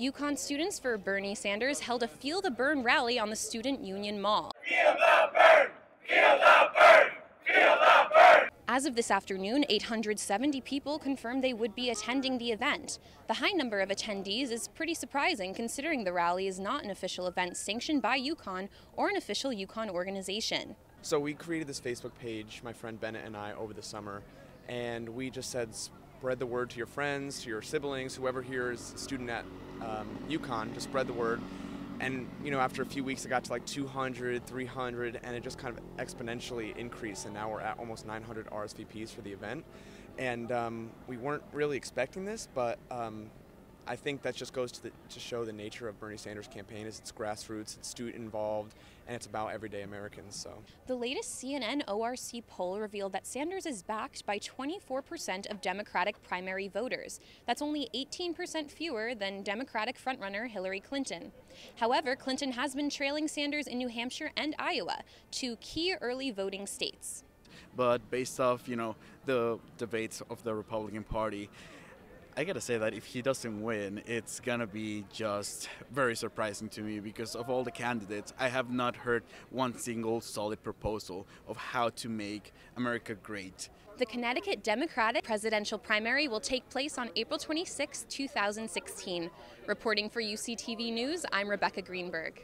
UConn students for Bernie Sanders held a Feel the Bern rally on the Student Union Mall. Feel the Bern! Feel the Bern! Feel the Bern! As of this afternoon, 870 people confirmed they would be attending the event. The high number of attendees is pretty surprising considering the rally is not an official event sanctioned by UConn or an official UConn organization. So we created this Facebook page, my friend Bennett and I, over the summer, and we just said spread the word to your friends, to your siblings, whoever here is a student at um, UConn, just spread the word. And you know, after a few weeks, it got to like 200, 300, and it just kind of exponentially increased. And now we're at almost 900 RSVPs for the event. And um, we weren't really expecting this, but um, I think that just goes to, the, to show the nature of Bernie Sanders' campaign is it's grassroots, it's student involved, and it's about everyday Americans. So the latest CNN ORC poll revealed that Sanders is backed by 24% of Democratic primary voters. That's only 18% fewer than Democratic frontrunner Hillary Clinton. However, Clinton has been trailing Sanders in New Hampshire and Iowa, two key early voting states. But based off, you know, the debates of the Republican Party, I gotta say that if he doesn't win, it's gonna be just very surprising to me because of all the candidates, I have not heard one single solid proposal of how to make America great. The Connecticut Democratic presidential primary will take place on April 26, 2016. Reporting for UCTV News, I'm Rebecca Greenberg.